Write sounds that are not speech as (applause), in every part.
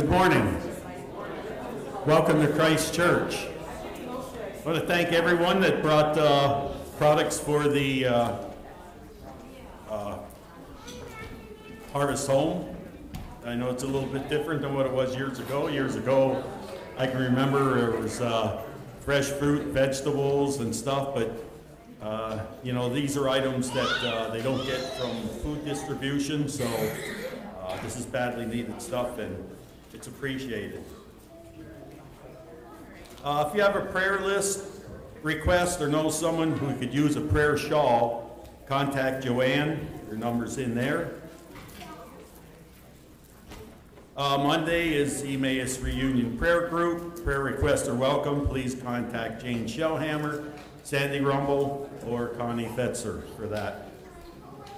Good morning. Welcome to Christ Church. I want to thank everyone that brought uh, products for the uh, uh, Harvest Home. I know it's a little bit different than what it was years ago. Years ago, I can remember there was uh, fresh fruit, vegetables, and stuff, but uh, you know, these are items that uh, they don't get from food distribution, so this is badly needed stuff and it's appreciated. Uh, if you have a prayer list request or know someone who could use a prayer shawl, contact Joanne. Her number's in there. Uh, Monday is Emmaus Reunion Prayer Group. Prayer requests are welcome. Please contact Jane Shellhammer, Sandy Rumble, or Connie Fetzer for that.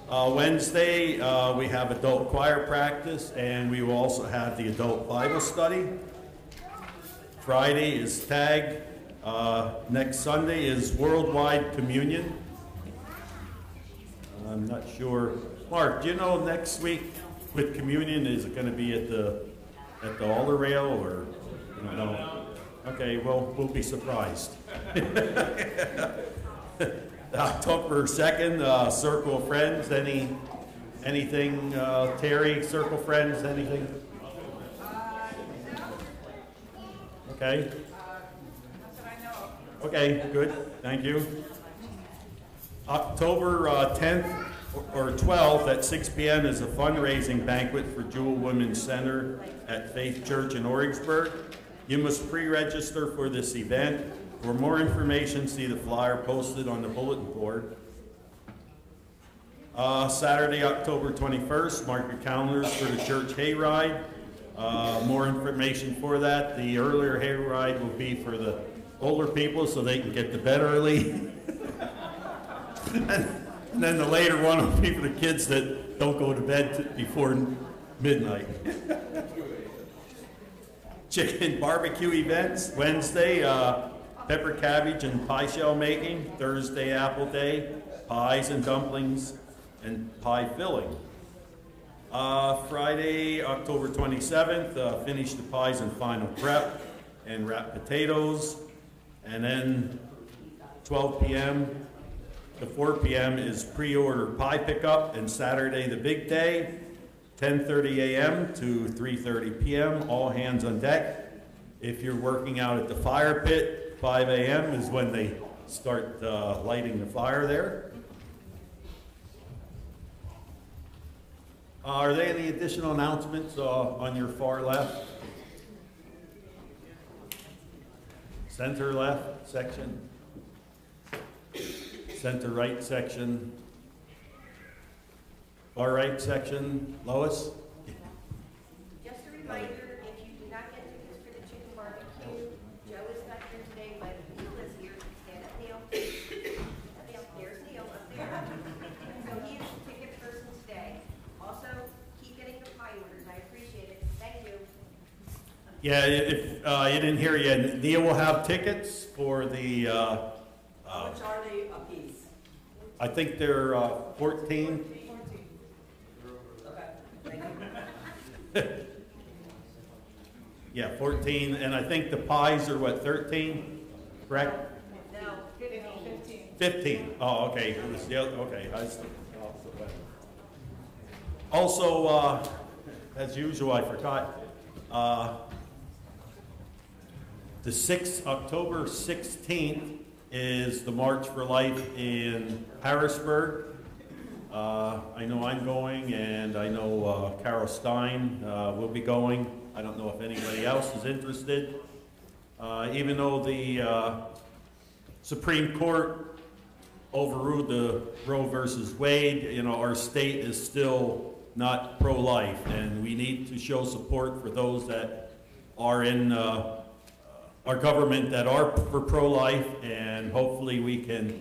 Uh, Wednesday, uh, we have adult choir practice, and we will also have the adult Bible study. Friday is tag. Uh, next Sunday is worldwide communion. I'm not sure. Mark, do you know next week with communion is it going to be at the at the altar rail or you know? Okay, well we'll be surprised. (laughs) October second, uh, Circle of Friends. Any anything? Uh, Terry, Circle of Friends. Anything? Okay. Okay, good. Thank you. October uh, 10th or 12th at 6 p.m. is a fundraising banquet for Jewel Women's Center at Faith Church in Orwigsburg. You must pre-register for this event. For more information, see the flyer posted on the bulletin board. Uh, Saturday, October 21st, mark your calendars for the church hayride. Uh, more information for that. The earlier hayride will be for the older people so they can get to bed early. and, (laughs) and, then the later one will be for the kids that don't go to bed before midnight. (laughs) Chicken barbecue events, Wednesday, uh, pepper cabbage and pie shell making, Thursday apple day, pies and dumplings, and pie filling. Uh, Friday, October 27th, uh, finish the pies and final prep and wrap potatoes. And then 12 p.m. to 4 p.m. is pre-order pie pickup, and Saturday the big day, 10:30 a.m. to 3:30 p.m. All hands on deck. If you're working out at the fire pit, 5 a.m. is when they start uh, lighting the fire there. Uh, are there any additional announcements uh, on your far left? Center left section. Center right section. Far right section. Lois? Just a reminder, if you do not get tickets for the chicken barbecue, Joe is not here today, but Neil is here. Stand up, Neil. Neil, there's Neil up there. So he is the ticket person today. Also, keep getting the pie orders. I appreciate it. Thank you. Yeah, if uh, you didn't hear yet, Neil will have tickets for the, uh, uh, much are they a piece? I think they're uh, 14. Okay, thank you. Yeah, 14, and I think the pies are what, 13? Correct? No, fifteen. 15. Oh, okay. It was the other- Okay. I s- so bad. Also, uh, as usual, I forgot, uh, the 6th, October 16th is the March for Life in Harrisburg. Uh, I know I'm going, and I know uh, Carol Stein uh, will be going. I don't know if anybody else is interested. Uh, Even though the uh, Supreme Court overruled the Roe versus Wade, you know, our state is still not pro-life, and we need to show support for those that are in uh, our government that are for pro-life, and hopefully we can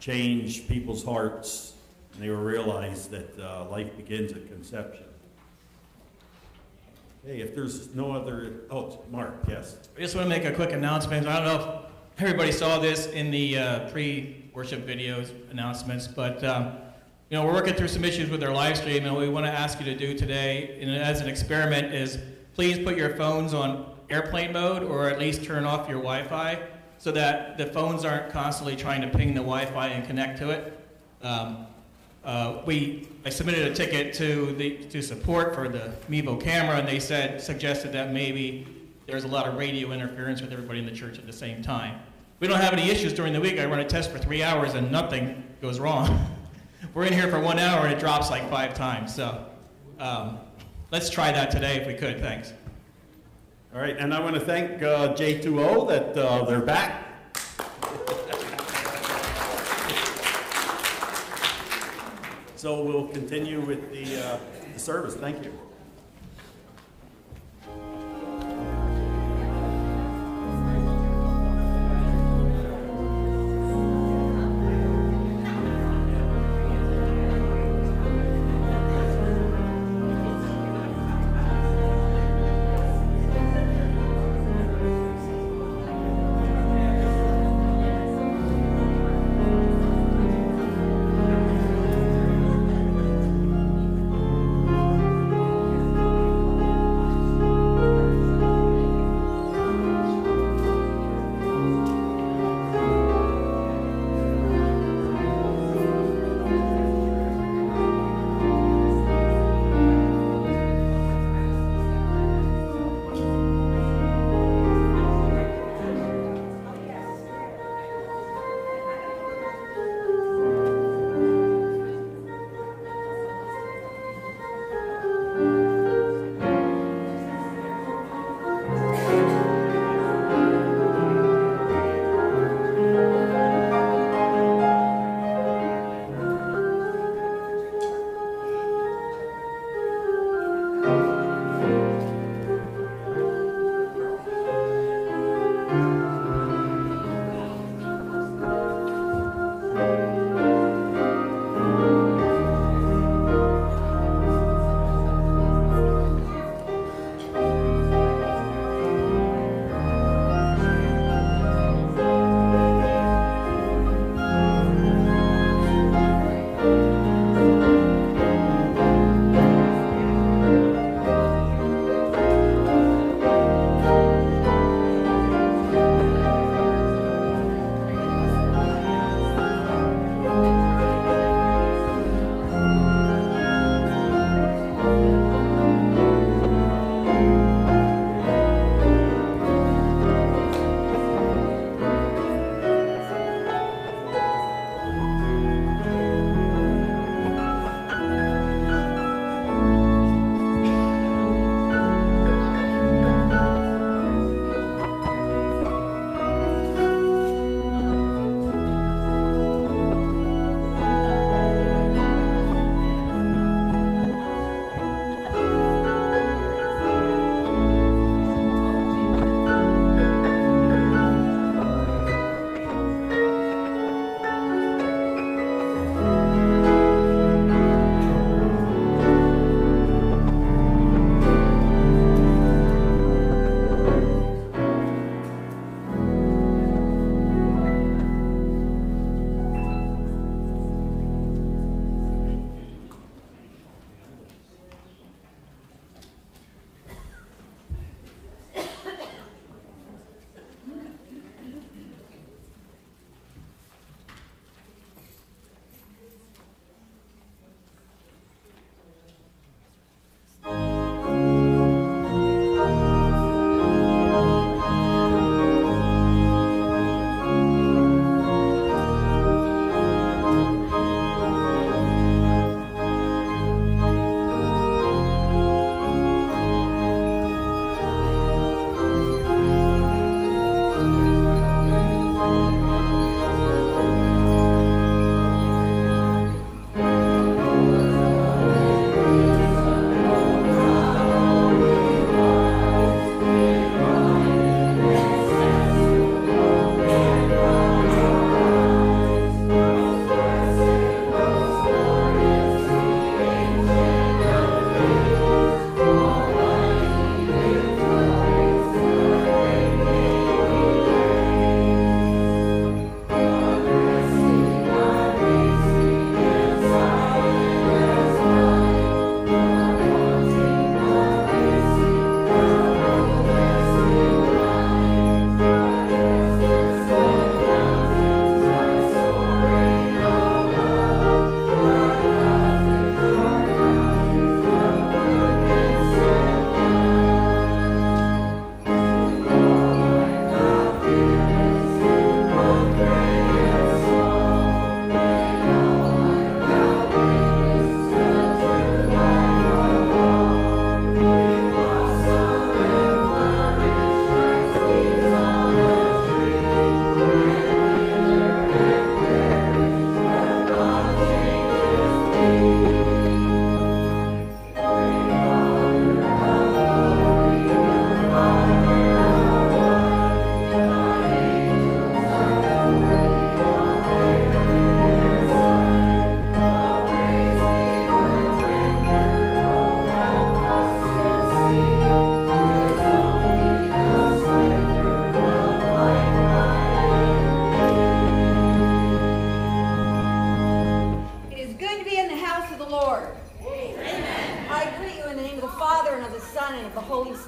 change people's hearts, and they will realize that uh, life begins at conception. Hey, if there's no other, oh, Mark, yes. I just want to make a quick announcement. I don't know if everybody saw this in the uh, pre-worship videos announcements, but um, you know we're working through some issues with our live stream, and what we want to ask you to do today, and as an experiment, is please put your phones on airplane mode or at least turn off your Wi-Fi so that the phones aren't constantly trying to ping the Wi-Fi and connect to it. Um, uh, we, I submitted a ticket to the, to support for the Mevo camera, and they said, suggested that maybe there's a lot of radio interference with everybody in the church at the same time. We don't have any issues during the week. I run a test for three hours and nothing goes wrong. (laughs) We're in here for one hour and it drops like five times. So um, let's try that today if we could. Thanks. All right, and I want to thank uh, J2O that uh, they're back. So we'll continue with the uh, the service. Thank you.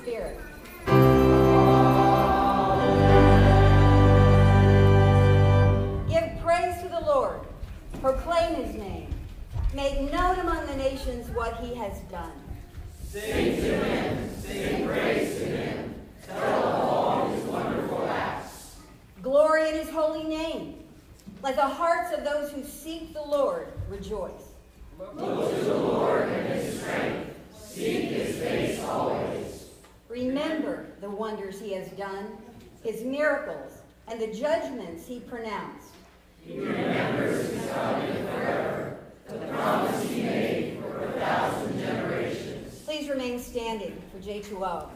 Spirit. Give praise to the Lord. Proclaim his name. Make known among the nations what he has done. Glory in his holy name. Let the hearts of those who seek the Lord rejoice. Remember the wonders he has done, his miracles, and the judgments he pronounced. He remembers his covenant forever, the promise he made for a thousand generations. Please remain standing for J2O.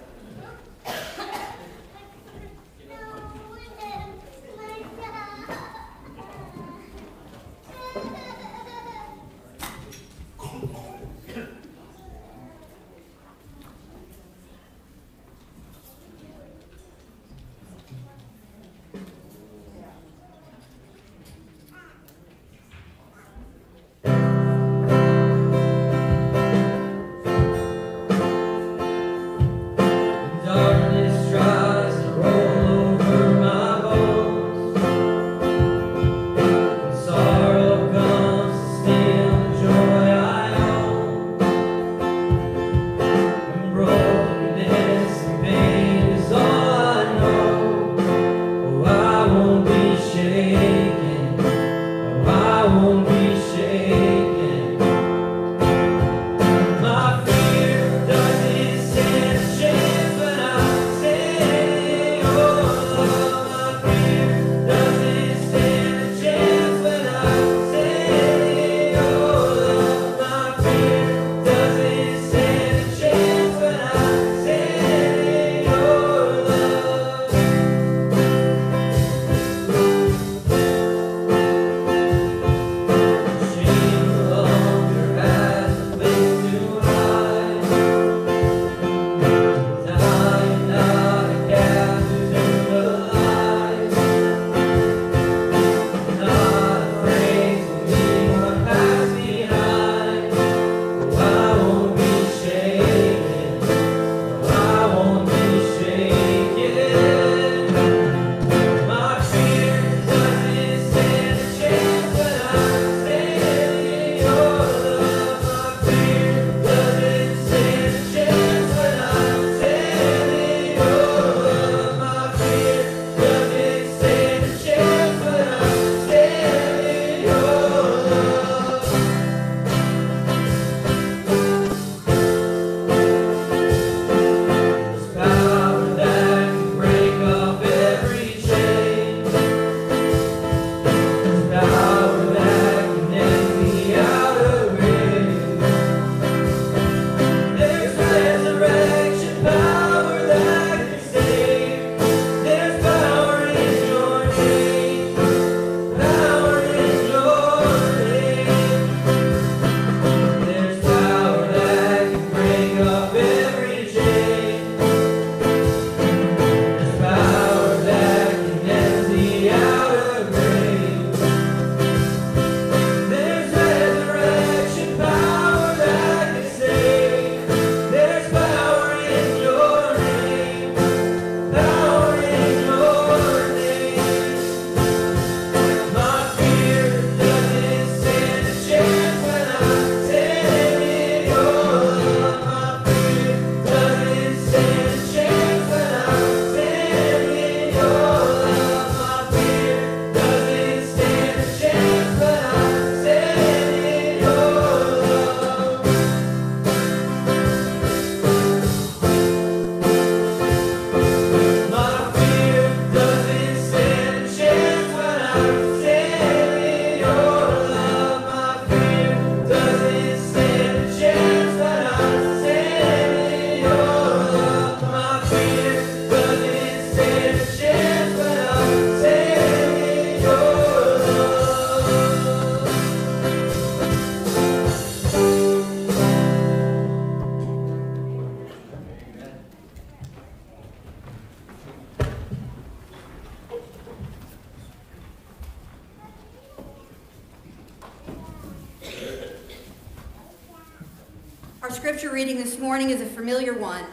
Morning is a familiar one,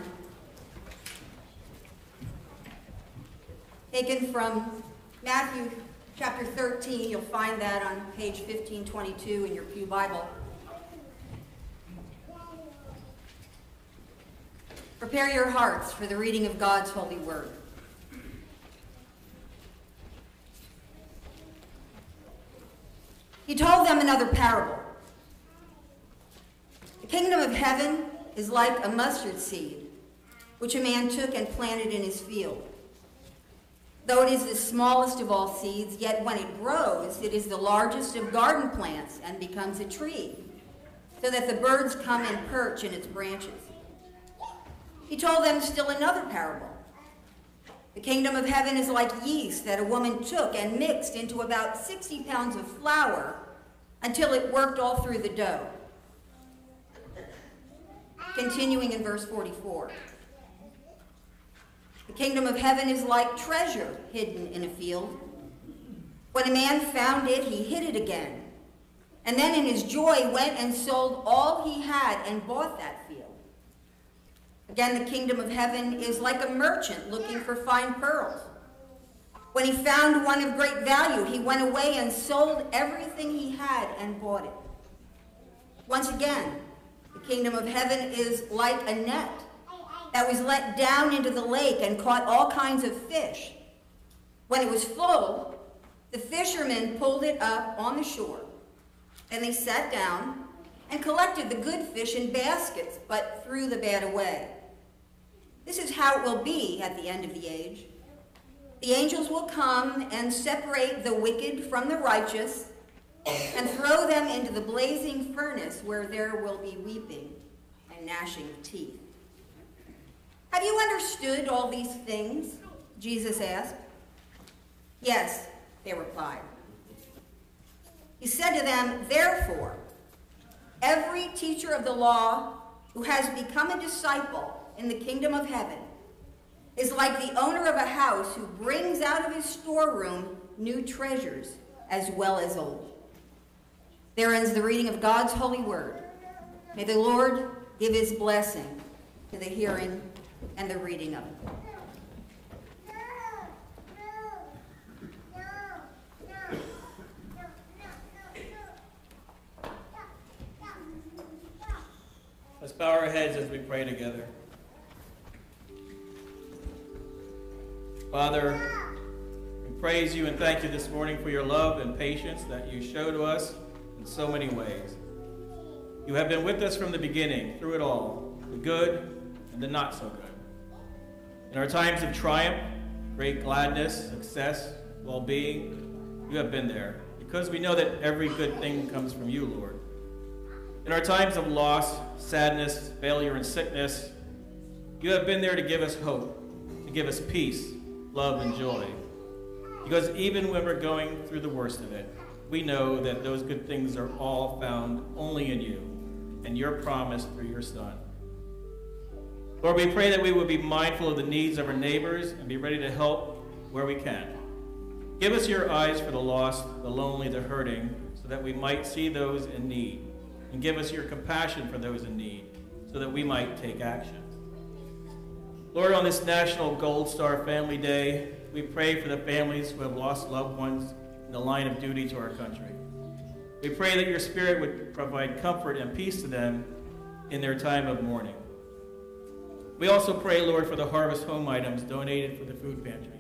taken from Matthew chapter 13. You'll find that on page 1522 in your Pew Bible. Prepare your hearts for the reading of God's holy word. He told them another parable. The kingdom of heaven is like a mustard seed, which a man took and planted in his field. Though it is the smallest of all seeds, yet when it grows, it is the largest of garden plants and becomes a tree, so that the birds come and perch in its branches. He told them still another parable. The kingdom of heaven is like yeast that a woman took and mixed into about 60 pounds of flour until it worked all through the dough. Continuing in verse 44. The kingdom of heaven is like treasure hidden in a field. When a man found it, he hid it again. And then in his joy went and sold all he had and bought that field. Again, the kingdom of heaven is like a merchant looking for fine pearls. When he found one of great value, he went away and sold everything he had and bought it. Once again, kingdom of heaven is like a net that was let down into the lake and caught all kinds of fish. When it was full, the fishermen pulled it up on the shore, and they sat down and collected the good fish in baskets, but threw the bad away. This is how it will be at the end of the age. The angels will come and separate the wicked from the righteous and throw them into the blazing furnace where there will be weeping and gnashing of teeth. Have you understood all these things? Jesus asked. Yes, they replied. He said to them, Therefore, every teacher of the law who has become a disciple in the kingdom of heaven is like the owner of a house who brings out of his storeroom new treasures as well as old. There ends the reading of God's holy word. May the Lord give his blessing to the hearing and the reading of it. Let's bow our heads as we pray together. Father, we praise you and thank you this morning for your love and patience that you show to us in so many ways. You have been with us from the beginning, through it all, the good and the not so good. In our times of triumph, great gladness, success, well being, you have been there because we know that every good thing comes from you, Lord. In our times of loss, sadness, failure, and sickness, you have been there to give us hope, to give us peace, love, and joy. Because even when we're going through the worst of it, we know that those good things are all found only in you and your promise through your Son. Lord, we pray that we would be mindful of the needs of our neighbors and be ready to help where we can. Give us your eyes for the lost, the lonely, the hurting, so that we might see those in need. And give us your compassion for those in need, so that we might take action. Lord, on this National Gold Star Family Day, we pray for the families who have lost loved ones the line of duty to our country. We pray that your Spirit would provide comfort and peace to them in their time of mourning. We also pray, Lord, for the harvest home items donated for the food pantry.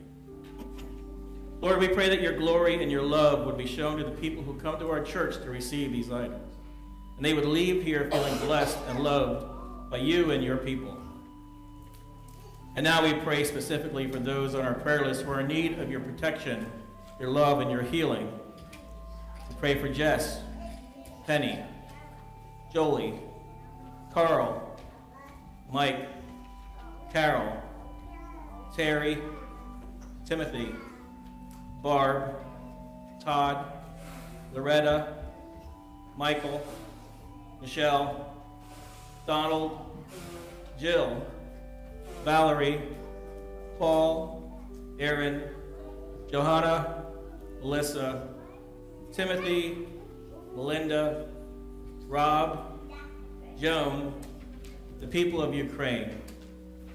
Lord, we pray that your glory and your love would be shown to the people who come to our church to receive these items. And they would leave here feeling blessed and loved by you and your people. And now we pray specifically for those on our prayer list who are in need of your protection, your love, and your healing. We pray for Jess, Penny, Jolie, Carl, Mike, Carol, Terry, Timothy, Barb, Todd, Loretta, Michael, Michelle, Donald, Jill, Valerie, Paul, Aaron, Johanna, Melissa, Timothy, Melinda, Rob, Joan, the people of Ukraine,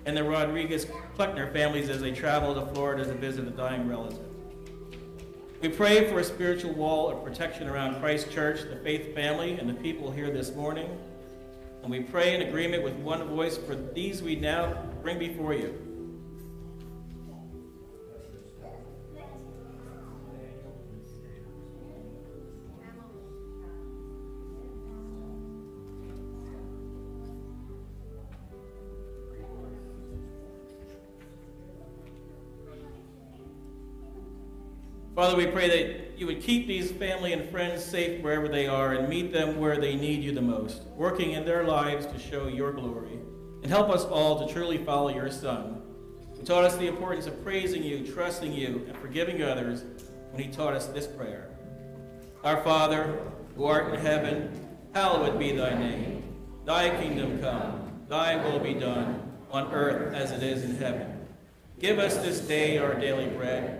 and the Rodriguez Kleckner families as they travel to Florida to visit a dying relative. We pray for a spiritual wall of protection around Christ Church, the faith family, and the people here this morning. And we pray in agreement with one voice for these we now bring before you. Father, we pray that you would keep these family and friends safe wherever they are and meet them where they need you the most, working in their lives to show your glory. And help us all to truly follow your Son, who taught us the importance of praising you, trusting you, and forgiving others when he taught us this prayer. Our Father, who art in heaven, hallowed be thy name. Thy kingdom come, thy will be done, on earth as it is in heaven. Give us this day our daily bread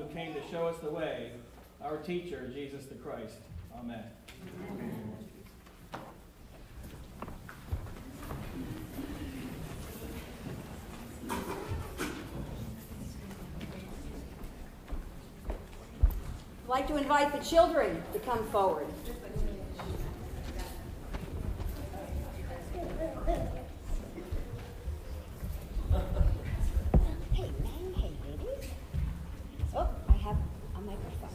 Who came to show us the way, our teacher, Jesus the Christ. Amen. I'd like to invite the children to come forward. Hey, man, hey, ladies. Oh, I have a microphone.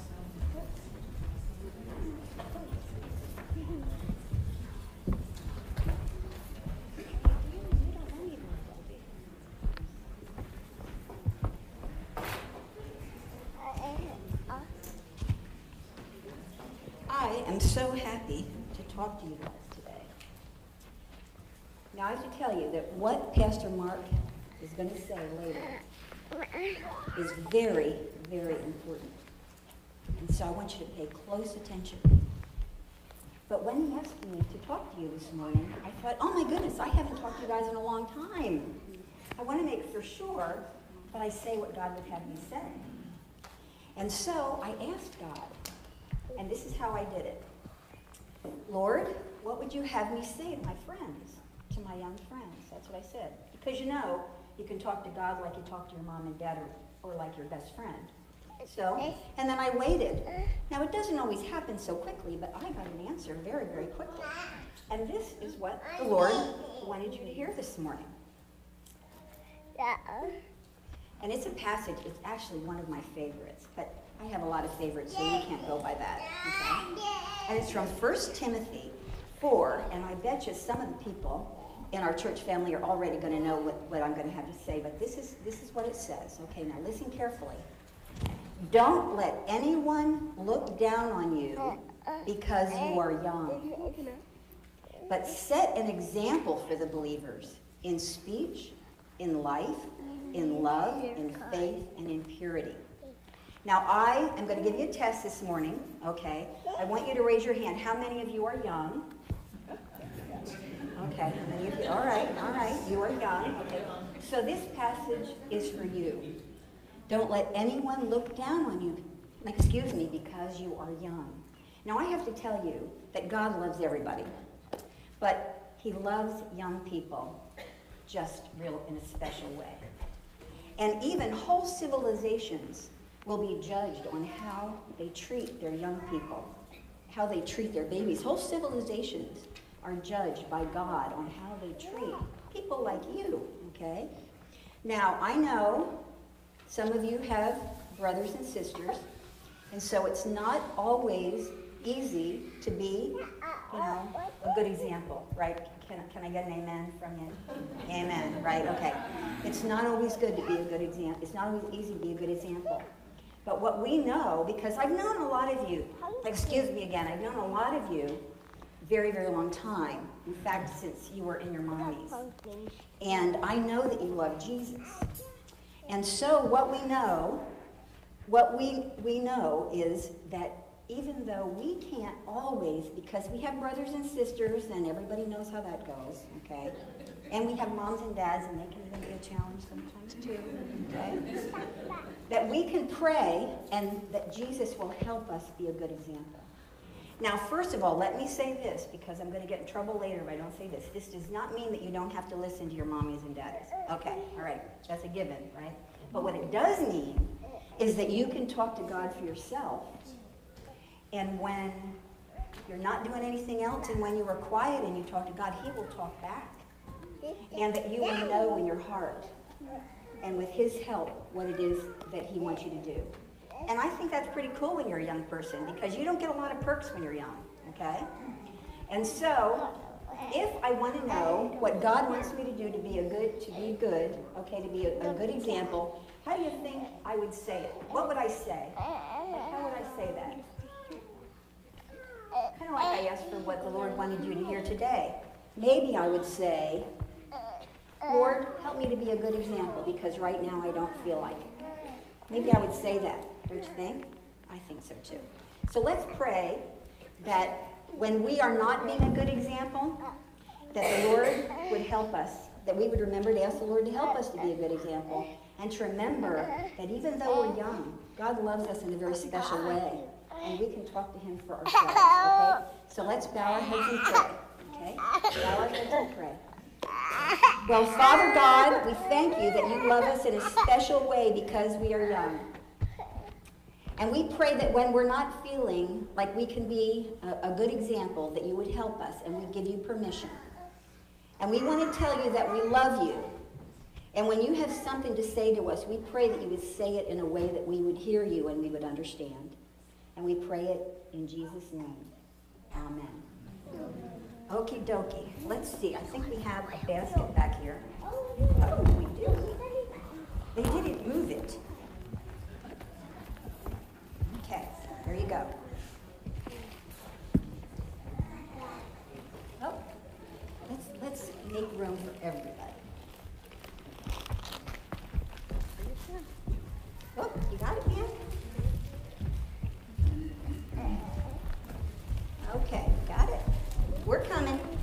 I am so happy to talk to you guys today. Now, I have to tell you that what Pastor Mark is going to say later is very, very important. And so I want you to pay close attention. But when he asked me to talk to you this morning, I thought, oh my goodness, I haven't talked to you guys in a long time. I want to make for sure that I say what God would have me say. And so I asked God, and this is how I did it. Lord, what would you have me say to my friends, to my young friends? That's what I said. Because you know, you can talk to God like you talk to your mom and dad or, or like your best friend. So, and then I waited. Now, it doesn't always happen so quickly, but I got an answer very, very quickly. And this is what the Lord wanted you to hear this morning. Yeah. And it's a passage, it's actually one of my favorites, I have a lot of favorites, so you can't go by that. Okay? And it's from 1 Timothy 4, and I bet you some of the people in our church family are already going to know what, what I'm going to have to say, but this is, this is what it says. Okay, now listen carefully. Don't let anyone look down on you because you are young, but set an example for the believers in speech, in life, in love, in faith, and in purity. Now, I am going to give you a test this morning, okay? I want you to raise your hand. How many of you are young? Okay, you, all right, all right, you are young. Okay. So this passage is for you. Don't let anyone look down on you, excuse me, because you are young. Now, I have to tell you that God loves everybody, but he loves young people just real in a special way. And even whole civilizations will be judged on how they treat their young people, how they treat their babies. Whole civilizations are judged by God on how they treat people like you, okay? Now, I know some of you have brothers and sisters, and so it's not always easy to be, you know, a good example, right? Can, can I get an amen from you? Amen, right, okay. It's not always good to be a good example. It's not always easy to be a good example. But what we know, because I've known a lot of you, excuse me again, I've known a lot of you very, very long time. In fact, since you were in your mommies. And I know that you love Jesus. And so what we know, what we, we know is that even though we can't always, because we have brothers and sisters, and everybody knows how that goes, okay? And we have moms and dads, and they can even be a challenge sometimes too, okay? That we can pray, and that Jesus will help us be a good example. Now, first of all, let me say this, because I'm going to get in trouble later if I don't say this. This does not mean that you don't have to listen to your mommies and daddies. Okay, all right, that's a given, right? But what it does mean is that you can talk to God for yourself and when you're not doing anything else, and when you are quiet and you talk to God, He will talk back. And that you will know in your heart, and with His help, what it is that He wants you to do. And I think that's pretty cool when you're a young person because you don't get a lot of perks when you're young, okay? And so, if I want to know what God wants me to do to be a good, to be good, okay, to be a, a good example, how do you think I would say it? What would I say? How would I say that? Kind of like I asked for what the Lord wanted you to hear today. Maybe I would say, Lord, help me to be a good example because right now I don't feel like it. Maybe I would say that, don't you think? I think so too. So let's pray that when we are not being a good example, that the Lord would help us, that we would remember to ask the Lord to help us to be a good example, and to remember that even though we're young, God loves us in a very special way, and we can talk to Him for ourselves, okay? So let's bow our heads and pray, okay? Bow our heads and pray. Well, Father God, we thank you that you love us in a special way because we are young. And we pray that when we're not feeling like we can be a, a good example, that you would help us and we give you permission. And we want to tell you that we love you. And when you have something to say to us, we pray that you would say it in a way that we would hear you and we would understand. And we pray it in Jesus' name. Amen. Okie dokie. Let's see. I think we have a basket back here. Oh, we do. They didn't move it. Okay, there you go. Oh, let's, let's make room for everybody. We're coming.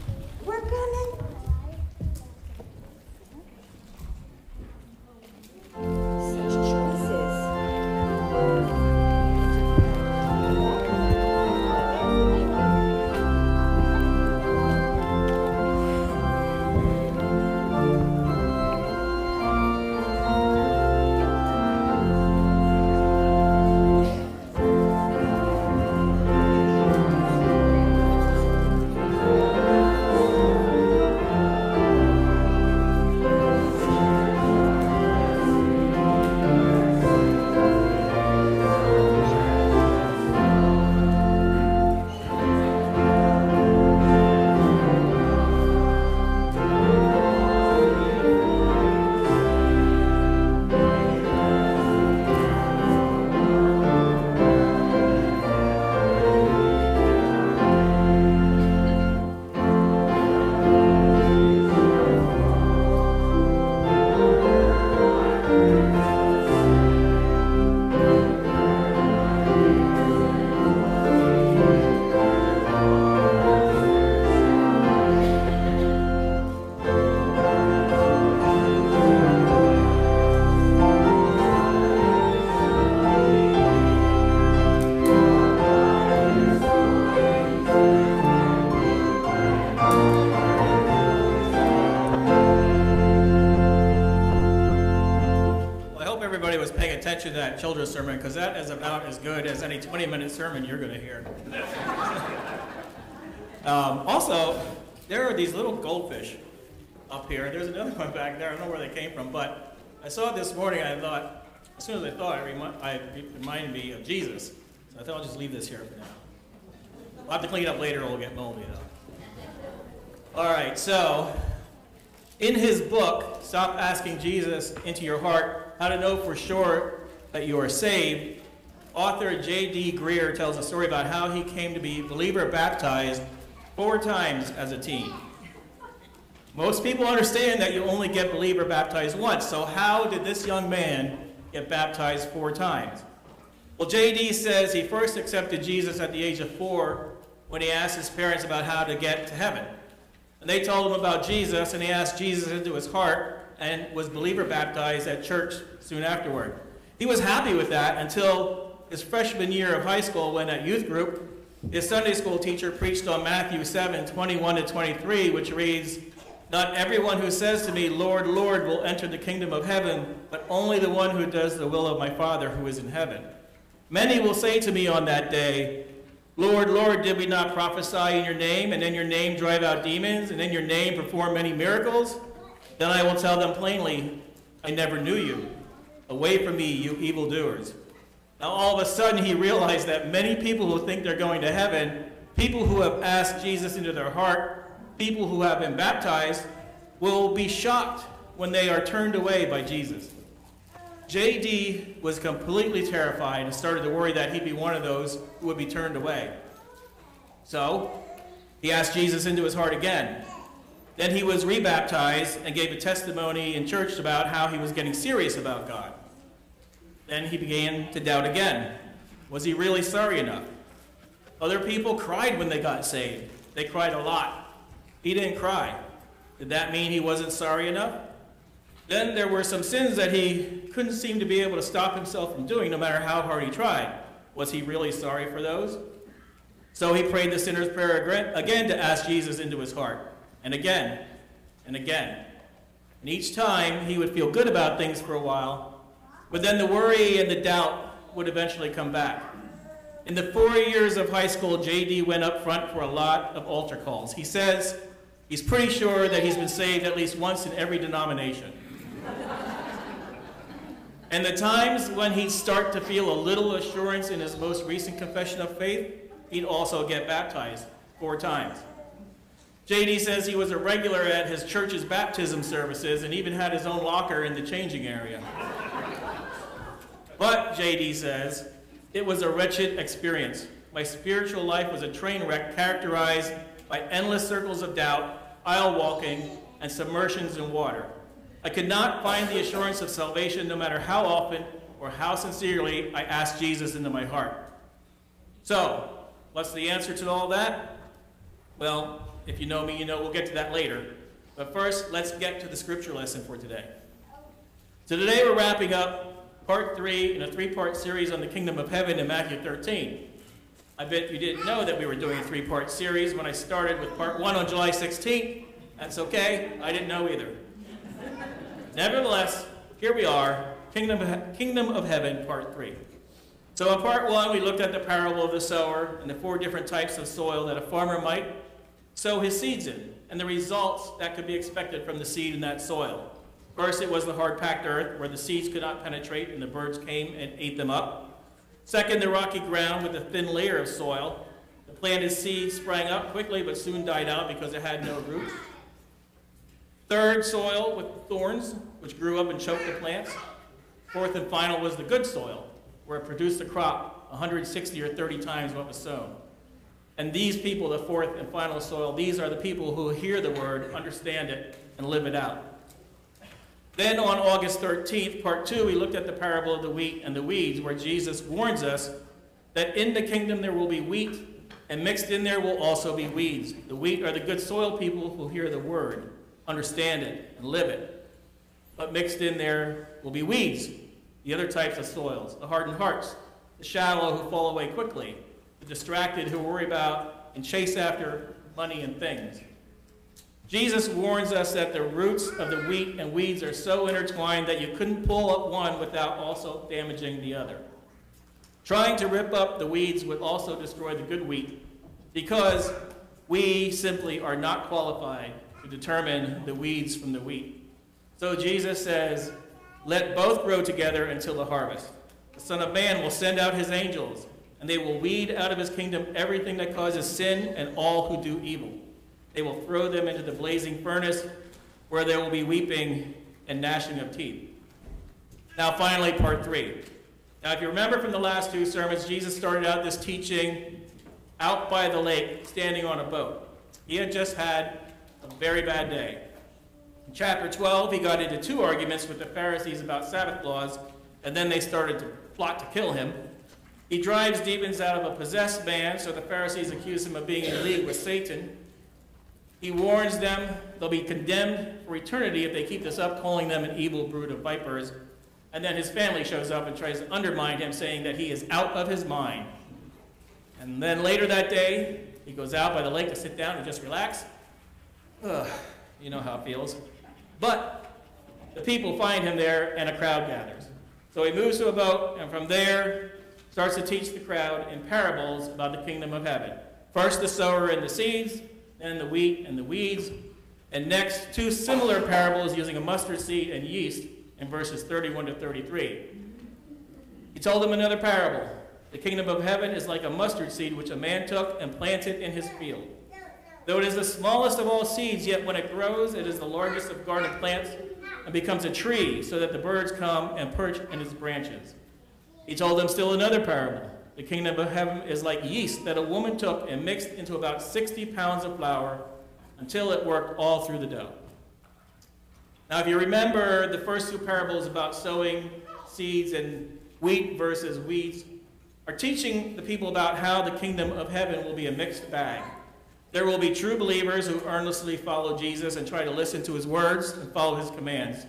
To that children's sermon because that is about as good as any 20 minute sermon you're going to hear. (laughs) um, also, there are these little goldfish up here. There's another one back there. I don't know where they came from, but I saw it this morning. I thought, as soon as I thought, it, remi- I, reminded me of Jesus. So I thought I'll just leave this here for now. I'll have to clean it up later or it'll get moldy, though. All right, so in his book, Stop Asking Jesus into Your Heart How to Know for Sure That You Are Saved, author J.D. Greear tells a story about how he came to be believer baptized four times as a teen. Most people understand that you only get believer baptized once, so how did this young man get baptized four times? Well, J.D. says he first accepted Jesus at the age of four when he asked his parents about how to get to heaven. And they told him about Jesus, and he asked Jesus into his heart and was believer baptized at church soon afterward. He was happy with that until his freshman year of high school when at youth group, his Sunday school teacher preached on Matthew 7, 21 to 23, which reads, Not everyone who says to me, Lord, Lord, will enter the kingdom of heaven, but only the one who does the will of my Father who is in heaven. Many will say to me on that day, Lord, Lord, did we not prophesy in your name, and in your name drive out demons, and in your name perform many miracles? Then I will tell them plainly, I never knew you. Away from me, you evildoers. Now all of a sudden he realized that many people who think they're going to heaven, people who have asked Jesus into their heart, people who have been baptized, will be shocked when they are turned away by Jesus. J.D. was completely terrified and started to worry that he'd be one of those who would be turned away. So, he asked Jesus into his heart again. Then he was rebaptized and gave a testimony in church about how he was getting serious about God. Then he began to doubt again. Was he really sorry enough? Other people cried when they got saved. They cried a lot. He didn't cry. Did that mean he wasn't sorry enough? Then there were some sins that he couldn't seem to be able to stop himself from doing no matter how hard he tried. Was he really sorry for those? So he prayed the sinner's prayer again to ask Jesus into his heart, and again, and again. And each time he would feel good about things for a while, but then the worry and the doubt would eventually come back. In the four years of high school, JD went up front for a lot of altar calls. He says he's pretty sure that he's been saved at least once in every denomination. (laughs) and the times when he'd start to feel a little assurance in his most recent confession of faith, he'd also get baptized four times. JD says he was a regular at his church's baptism services and even had his own locker in the changing area. But, JD says, it was a wretched experience. My spiritual life was a train wreck characterized by endless circles of doubt, aisle walking, and submersions in water. I could not find the assurance of salvation no matter how often or how sincerely I asked Jesus into my heart. So, what's the answer to all that? Well, if you know me, you know we'll get to that later. But first, let's get to the scripture lesson for today. So today we're wrapping up part three in a three-part series on the kingdom of heaven in Matthew 13. I bet you didn't know that we were doing a three-part series when I started with part one on July 16th. That's okay, I didn't know either. Nevertheless, here we are, kingdom of, kingdom of heaven, part three. So in part one, we looked at the parable of the sower and the four different types of soil that a farmer might sow his seeds in, and the results that could be expected from the seed in that soil. First, it was the hard packed earth where the seeds could not penetrate and the birds came and ate them up. Second, the rocky ground with a thin layer of soil. The planted seed sprang up quickly but soon died out because it had no roots. Third, soil with thorns, which grew up and choked the plants. Fourth and final was the good soil, where it produced a crop 160 or 30 times what was sown. And these people, the fourth and final soil, these are the people who hear the word, understand it, and live it out. Then on August 13th, part two, we looked at the parable of the wheat and the weeds, where Jesus warns us that in the kingdom there will be wheat, and mixed in there will also be weeds. The wheat are the good soil people who hear the word, understand it, and live it. But mixed in there will be weeds, the other types of soils, the hardened hearts, the shallow who fall away quickly, the distracted who worry about and chase after money and things. Jesus warns us that the roots of the wheat and weeds are so intertwined that you couldn't pull up one without also damaging the other. Trying to rip up the weeds would also destroy the good wheat because we simply are not qualified to determine the weeds from the wheat. So Jesus says, Let both grow together until the harvest. The Son of Man will send out his angels, and they will weed out of his kingdom everything that causes sin and all who do evil. They will throw them into the blazing furnace where there will be weeping and gnashing of teeth. Now, finally, part three. Now, if you remember from the last two sermons, Jesus started out this teaching out by the lake, standing on a boat. He had just had a very bad day. In chapter 12, he got into two arguments with the Pharisees about Sabbath laws, and then they started to plot to kill him. He drives demons out of a possessed man, so the Pharisees accuse him of being in league with Satan. He warns them they'll be condemned for eternity if they keep this up, calling them an evil brood of vipers. And then his family shows up and tries to undermine him, saying that he is out of his mind. And then later that day, he goes out by the lake to sit down and just relax. Ugh, you know how it feels. But the people find him there, and a crowd gathers. So he moves to a boat, and from there starts to teach the crowd in parables about the kingdom of heaven. First, the sower and the seeds, then the wheat and the weeds, and next, two similar parables using a mustard seed and yeast in verses 31 to 33. He told them another parable. The kingdom of heaven is like a mustard seed which a man took and planted in his field. Though it is the smallest of all seeds, yet when it grows, it is the largest of garden plants and becomes a tree, so that the birds come and perch in its branches. He told them still another parable. The kingdom of heaven is like yeast that a woman took and mixed into about 60 pounds of flour until it worked all through the dough. Now, if you remember the first two parables about sowing seeds and wheat versus weeds, are teaching the people about how the kingdom of heaven will be a mixed bag. There will be true believers who earnestly follow Jesus and try to listen to his words and follow his commands.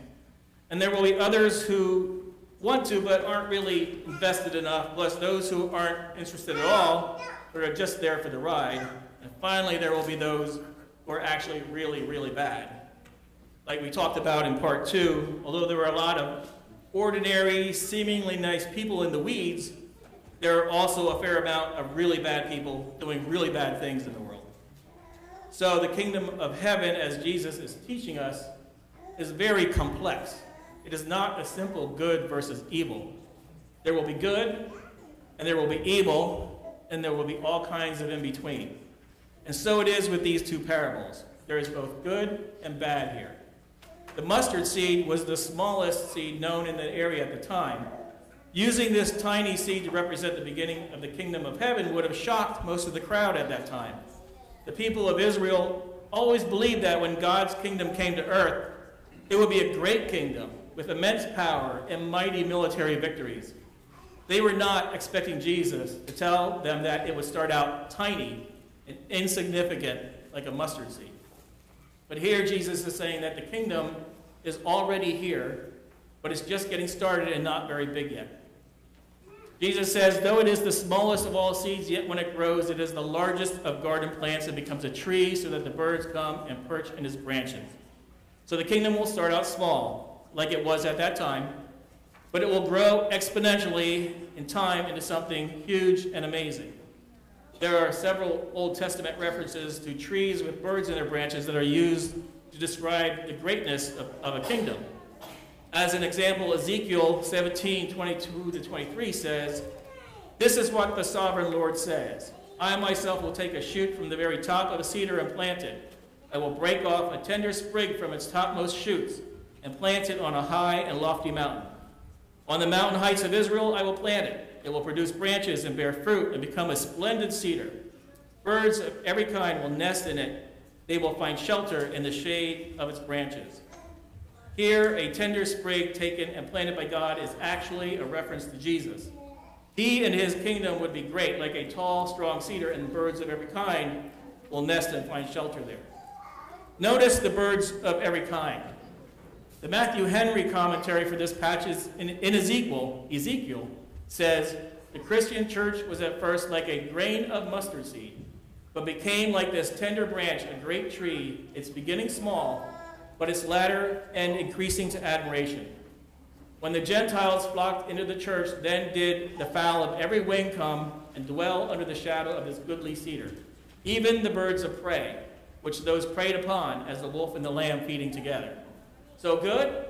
And there will be others who want to but aren't really invested enough, plus those who aren't interested at all, but are just there for the ride. And finally, there will be those who are actually really, really bad. Like we talked about in part two, although there were a lot of ordinary, seemingly nice people in the weeds, there are also a fair amount of really bad people doing really bad things in the world. So the kingdom of heaven, as Jesus is teaching us, is very complex. It is not a simple good versus evil. There will be good, and there will be evil, and there will be all kinds of in between. And so it is with these two parables. There is both good and bad here. The mustard seed was the smallest seed known in the area at the time. Using this tiny seed to represent the beginning of the kingdom of heaven would have shocked most of the crowd at that time. The people of Israel always believed that when God's kingdom came to earth, it would be a great kingdom with immense power and mighty military victories. They were not expecting Jesus to tell them that it would start out tiny and insignificant like a mustard seed. But here Jesus is saying that the kingdom is already here, but it's just getting started and not very big yet. Jesus says, though it is the smallest of all seeds, yet when it grows, it is the largest of garden plants and becomes a tree so that the birds come and perch in its branches. So the kingdom will start out small, like it was at that time, but it will grow exponentially in time into something huge and amazing. There are several Old Testament references to trees with birds in their branches that are used to describe the greatness of, of a kingdom. As an example, Ezekiel 17, 22 to 23 says, This is what the sovereign Lord says. I myself will take a shoot from the very top of a cedar and plant it. I will break off a tender sprig from its topmost shoots and plant it on a high and lofty mountain. On the mountain heights of Israel, I will plant it. It will produce branches and bear fruit and become a splendid cedar. Birds of every kind will nest in it. They will find shelter in the shade of its branches. Here, a tender sprig taken and planted by God is actually a reference to Jesus. He and his kingdom would be great, like a tall, strong cedar, and birds of every kind will nest and find shelter there. Notice the birds of every kind. The Matthew Henry commentary for this passage in, in Ezekiel, Ezekiel says, The Christian church was at first like a grain of mustard seed, but became like this tender branch, a great tree, its beginning small, but its latter end increasing to admiration. When the Gentiles flocked into the church, then did the fowl of every wing come and dwell under the shadow of this goodly cedar, even the birds of prey, which those preyed upon, as the wolf and the lamb feeding together. So good?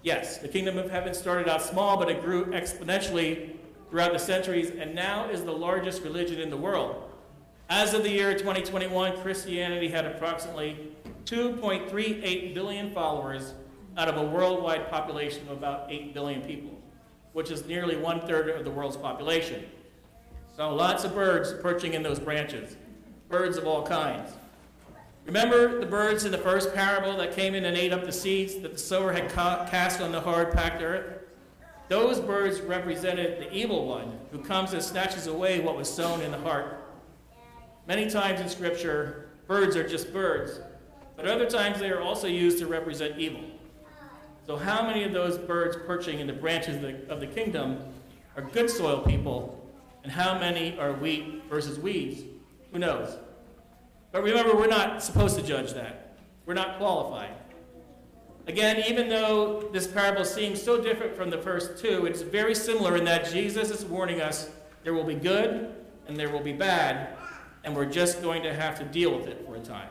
Yes, the kingdom of heaven started out small, but it grew exponentially throughout the centuries, and now is the largest religion in the world. As of the year 2021, Christianity had approximately 2.38 billion followers out of a worldwide population of about 8 billion people, which is nearly one third of the world's population. So lots of birds perching in those branches, birds of all kinds. Remember the birds in the first parable that came in and ate up the seeds that the sower had cast on the hard packed earth? Those birds represented the evil one who comes and snatches away what was sown in the heart. Many times in Scripture, birds are just birds, but other times they are also used to represent evil. So, how many of those birds perching in the branches of the, of the kingdom are good soil people, and how many are wheat versus weeds? Who knows? But remember, we're not supposed to judge that. We're not qualified. Again, even though this parable seems so different from the first two, it's very similar in that Jesus is warning us there will be good and there will be bad, and we're just going to have to deal with it for a time.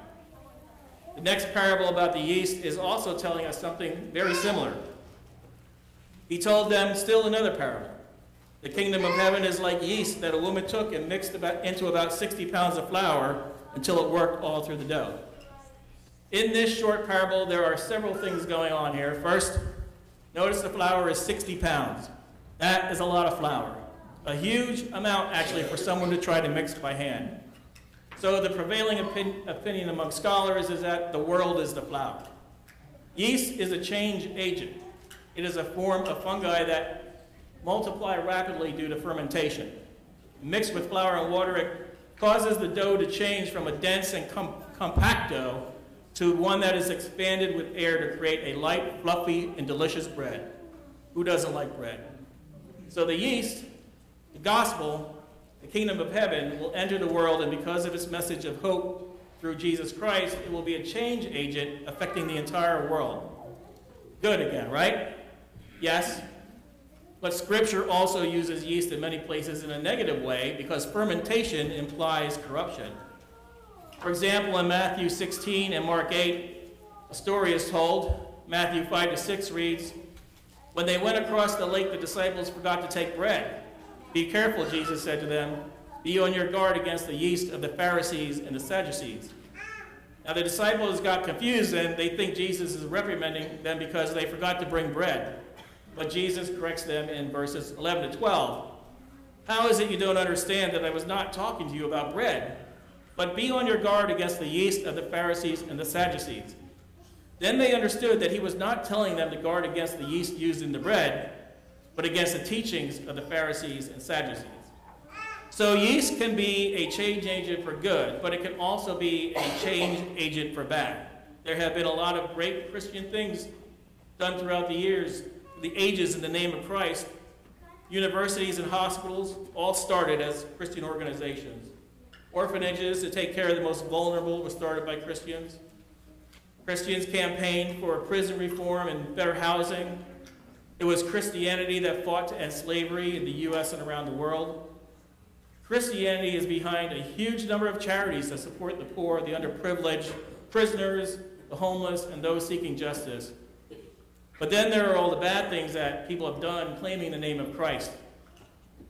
The next parable about the yeast is also telling us something very similar. He told them still another parable. The kingdom of heaven is like yeast that a woman took and mixed about, into about 60 pounds of flour until it worked all through the dough. In this short parable, there are several things going on here. First, notice the flour is 60 pounds. That is a lot of flour. A huge amount, actually, for someone to try to mix by hand. So the prevailing opin opinion among scholars is that the world is the flour. Yeast is a change agent. It is a form of fungi that multiply rapidly due to fermentation. Mixed with flour and water, it causes the dough to change from a dense and com- compact dough to one that is expanded with air to create a light, fluffy, and delicious bread. Who doesn't like bread? So the yeast, the gospel, the kingdom of heaven will enter the world, and because of its message of hope through Jesus Christ, it will be a change agent affecting the entire world. Good again, right? Yes? But scripture also uses yeast in many places in a negative way because fermentation implies corruption. For example, in Matthew 16 and Mark 8, a story is told. Matthew 5 to 6 reads, When they went across the lake, the disciples forgot to take bread. Be careful, Jesus said to them. Be on your guard against the yeast of the Pharisees and the Sadducees. Now the disciples got confused and they think Jesus is reprimanding them because they forgot to bring bread. But Jesus corrects them in verses 11 to 12. How is it you don't understand that I was not talking to you about bread? But be on your guard against the yeast of the Pharisees and the Sadducees. Then they understood that he was not telling them to guard against the yeast used in the bread, but against the teachings of the Pharisees and Sadducees. So yeast can be a change agent for good, but it can also be a change agent for bad. There have been a lot of great Christian things done throughout the years, the ages in the name of Christ. Universities and hospitals all started as Christian organizations. Orphanages to take care of the most vulnerable were started by Christians. Christians campaigned for prison reform and better housing. It was Christianity that fought to end slavery in the U.S. and around the world. Christianity is behind a huge number of charities that support the poor, the underprivileged, prisoners, the homeless, and those seeking justice. But then there are all the bad things that people have done claiming the name of Christ.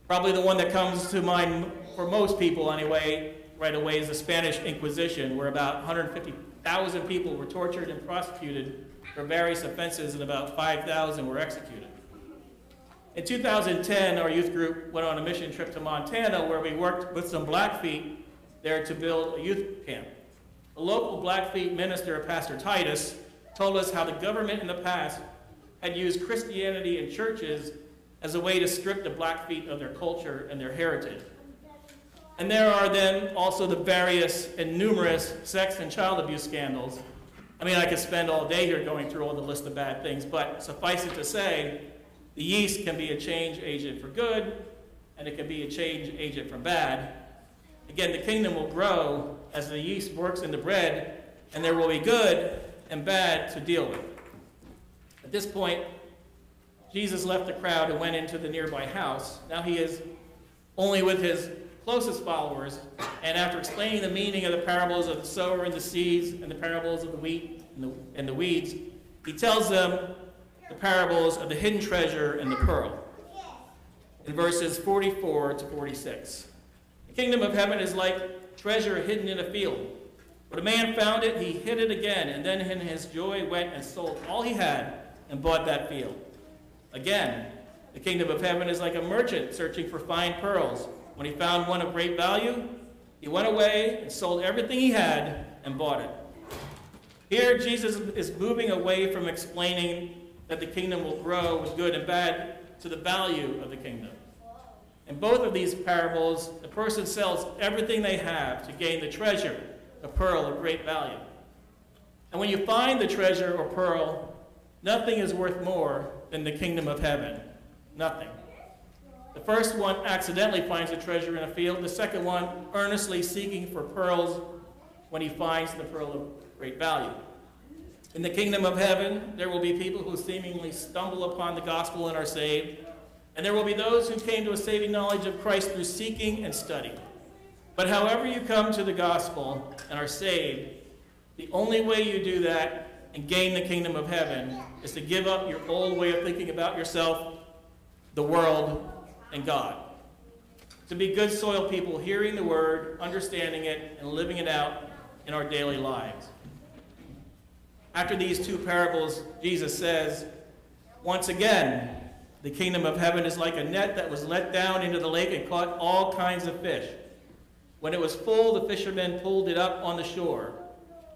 Probably the one that comes to mind for most people, anyway, right away, is the Spanish Inquisition, where about 150,000 people were tortured and prosecuted for various offenses, and about 5,000 were executed. In 2010, our youth group went on a mission trip to Montana where we worked with some Blackfeet there to build a youth camp. A local Blackfeet minister, Pastor Titus, told us how the government in the past had used Christianity and churches as a way to strip the Blackfeet of their culture and their heritage. And there are then also the various and numerous sex and child abuse scandals. I mean, I could spend all day here going through all the list of bad things, but suffice it to say, the yeast can be a change agent for good, and it can be a change agent for bad. Again, the kingdom will grow as the yeast works in the bread, and there will be good and bad to deal with. At this point, Jesus left the crowd and went into the nearby house. Now he is only with his closest followers, and after explaining the meaning of the parables of the sower and the seeds, and the parables of the wheat and the, and the weeds, he tells them the parables of the hidden treasure and the pearl. In verses 44 to 46. The kingdom of heaven is like treasure hidden in a field. When a man found it, he hid it again, and then in his joy went and sold all he had and bought that field. Again, the kingdom of heaven is like a merchant searching for fine pearls. When he found one of great value, he went away and sold everything he had and bought it. Here, Jesus is moving away from explaining that the kingdom will grow with good and bad to the value of the kingdom. In both of these parables, the person sells everything they have to gain the treasure, a pearl of great value. And when you find the treasure or pearl, nothing is worth more than the kingdom of heaven. Nothing. The first one accidentally finds a treasure in a field, the second one earnestly seeking for pearls when he finds the pearl of great value. In the kingdom of heaven, there will be people who seemingly stumble upon the gospel and are saved, and there will be those who came to a saving knowledge of Christ through seeking and study. But however you come to the gospel and are saved, the only way you do that and gain the kingdom of heaven is to give up your old way of thinking about yourself, the world, and God. To be good soil people, hearing the word, understanding it, and living it out in our daily lives. After these two parables, Jesus says, Once again, the kingdom of heaven is like a net that was let down into the lake and caught all kinds of fish. When it was full, the fishermen pulled it up on the shore.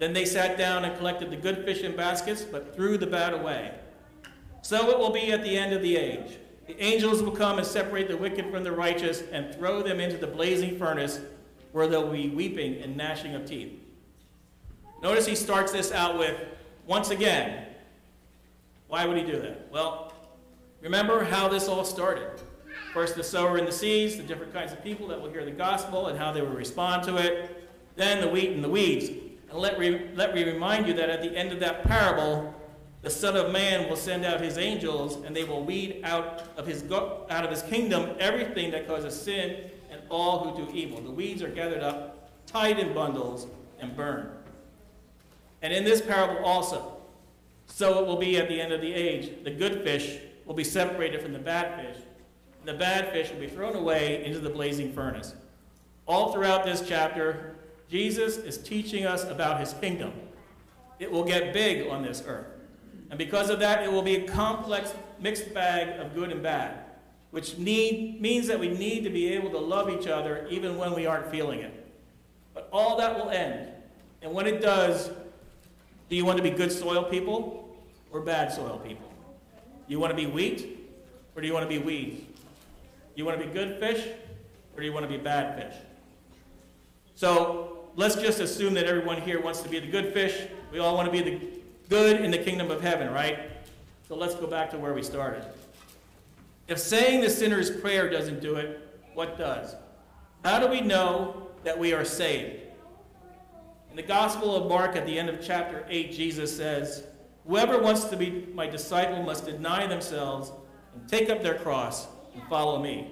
Then they sat down and collected the good fish in baskets, but threw the bad away. So it will be at the end of the age. The angels will come and separate the wicked from the righteous and throw them into the blazing furnace where they'll be weeping and gnashing of teeth. Notice he starts this out with, once again. Why would he do that? Well, remember how this all started. First, the sower and the seeds, the different kinds of people that will hear the gospel and how they will respond to it. Then the wheat and the weeds. And let, re- let me remind you that at the end of that parable, the Son of Man will send out his angels, and they will weed out of his, out of his kingdom everything that causes sin and all who do evil. The weeds are gathered up, tied in bundles, and burned. And in this parable also, so it will be at the end of the age. The good fish will be separated from the bad fish, and the bad fish will be thrown away into the blazing furnace. All throughout this chapter, Jesus is teaching us about his kingdom. It will get big on this earth. And because of that, it will be a complex, mixed bag of good and bad, which need, means that we need to be able to love each other even when we aren't feeling it. But all that will end. And when it does, do you want to be good soil people or bad soil people? You want to be wheat or do you want to be weeds? You want to be good fish or do you want to be bad fish? So let's just assume that everyone here wants to be the good fish. We all want to be the good in the kingdom of heaven, right? So let's go back to where we started. If saying the sinner's prayer doesn't do it, what does? How do we know that we are saved? In the Gospel of Mark, at the end of chapter 8, Jesus says, Whoever wants to be my disciple must deny themselves and take up their cross and follow me.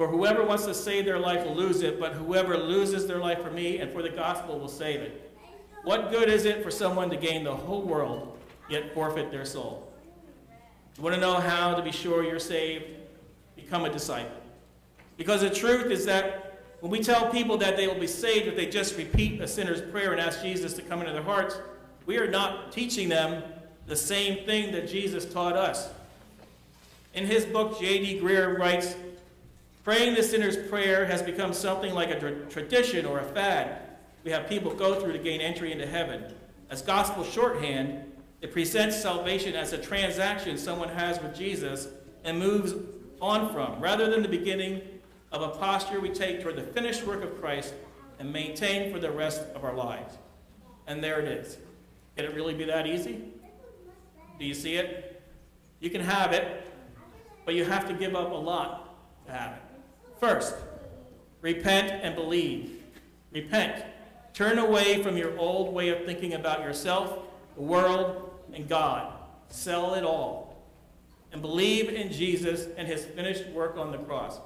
For whoever wants to save their life will lose it, but whoever loses their life for me and for the gospel will save it. What good is it for someone to gain the whole world, yet forfeit their soul? You want to know how to be sure you're saved? Become a disciple. Because the truth is that when we tell people that they will be saved if they just repeat a sinner's prayer and ask Jesus to come into their hearts, we are not teaching them the same thing that Jesus taught us. In his book, J.D. Greear writes, Praying the sinner's prayer has become something like a tra- tradition or a fad we have people go through to gain entry into heaven. As gospel shorthand, it presents salvation as a transaction someone has with Jesus and moves on from, rather than the beginning of a posture we take toward the finished work of Christ and maintain for the rest of our lives. And there it is. Can it really be that easy? Do you see it? You can have it, but you have to give up a lot to have it. First, repent and believe. Repent. Turn away from your old way of thinking about yourself, the world, and God. Sell it all. And believe in Jesus and his finished work on the cross.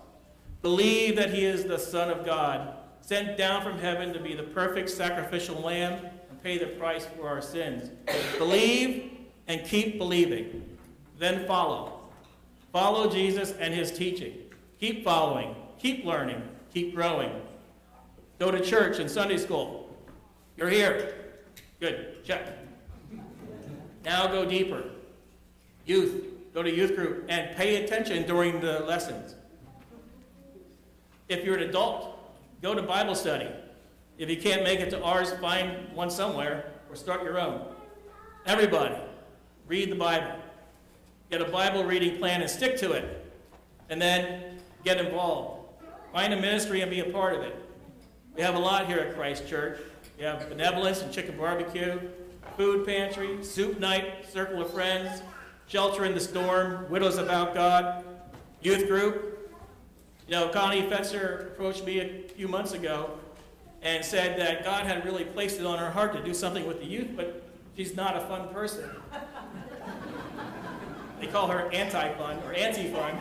Believe that he is the Son of God, sent down from heaven to be the perfect sacrificial lamb and pay the price for our sins. Believe and keep believing. Then follow. Follow Jesus and his teaching. Keep following. Keep learning. Keep growing. Go to church and Sunday school. You're here. Good. Check. Now go deeper. Youth. Go to youth group and pay attention during the lessons. If you're an adult, go to Bible study. If you can't make it to ours, find one somewhere or start your own. Everybody, read the Bible. Get a Bible reading plan and stick to it. And then get involved. Find a ministry and be a part of it. We have a lot here at Christ Church. We have benevolence and chicken barbecue, food pantry, soup night, circle of friends, shelter in the storm, widows about God, youth group. You know, Connie Fetzer approached me a few months ago and said that God had really placed it on her heart to do something with the youth, but she's not a fun person. they call her anti-fun or anti-fun.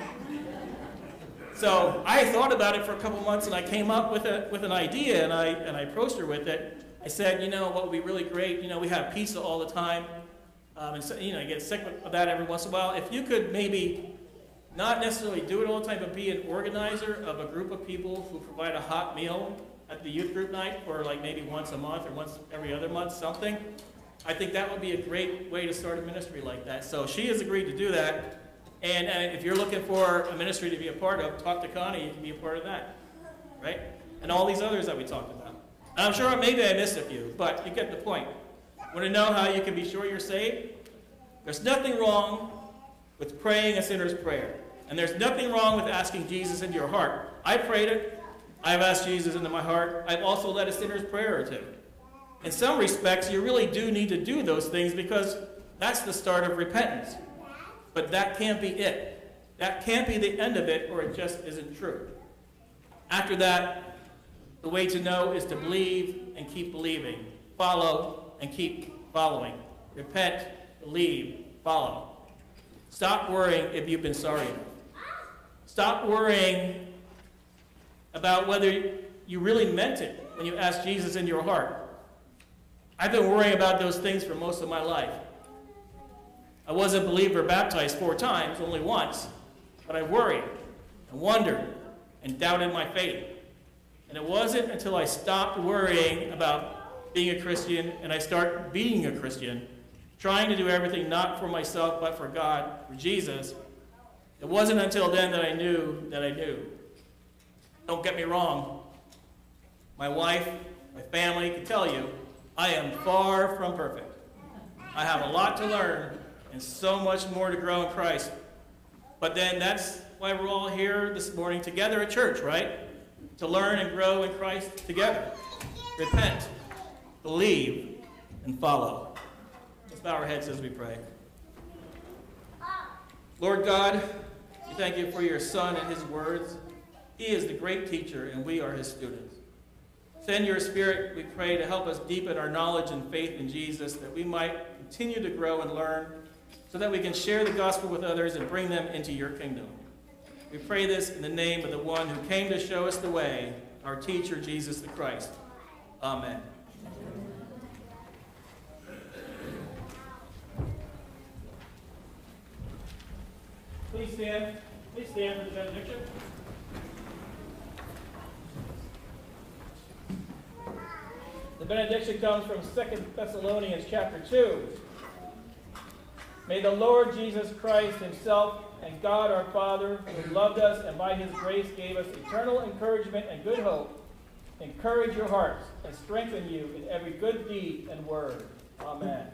So I thought about it for a couple months and I came up with, a, with an idea and I, and I approached her with it. I said, you know, what would be really great, you know, we have pizza all the time. Um, and so, you know, you get sick of that every once in a while. If you could maybe not necessarily do it all the time, but be an organizer of a group of people who provide a hot meal at the youth group night for like maybe once a month or once every other month, something. I think that would be a great way to start a ministry like that. So she has agreed to do that. And uh, if you're looking for a ministry to be a part of, talk to Connie. You can be a part of that, right? And all these others that we talked about. And I'm sure maybe I missed a few, but you get the point. Want to know how you can be sure you're saved? There's nothing wrong with praying a sinner's prayer. And there's nothing wrong with asking Jesus into your heart. I prayed it. I've asked Jesus into my heart. I've also led a sinner's prayer or two. In some respects, you really do need to do those things because that's the start of repentance. But that can't be it. That can't be the end of it, or it just isn't true. After that, the way to know is to believe and keep believing, follow and keep following, repent, believe, follow. Stop worrying if you've been sorry. Stop worrying about whether you really meant it when you asked Jesus in your heart. I've been worrying about those things for most of my life. I was a believer baptized four times, only once, but I worried and wondered and doubted my faith. And it wasn't until I stopped worrying about being a Christian and I started being a Christian, trying to do everything not for myself but for God, for Jesus. It wasn't until then that I knew that I knew. Don't get me wrong. My wife, my family can tell you I am far from perfect. I have a lot to learn and so much more to grow in Christ. But then that's why we're all here this morning together at church, right? To learn and grow in Christ together. Repent, believe, and follow. Let's bow our heads as we pray. Lord God, we thank you for your Son and his words. He is the great teacher, and we are his students. Send your Spirit, we pray, to help us deepen our knowledge and faith in Jesus, that we might continue to grow and learn, so that we can share the gospel with others and bring them into your kingdom. We pray this in the name of the one who came to show us the way, our teacher, Jesus the Christ. Amen. Please stand. Please stand for the benediction. The benediction comes from 2 Thessalonians chapter 2. May the Lord Jesus Christ himself and God our Father, who loved us and by his grace gave us eternal encouragement and good hope, encourage your hearts and strengthen you in every good deed and word. Amen.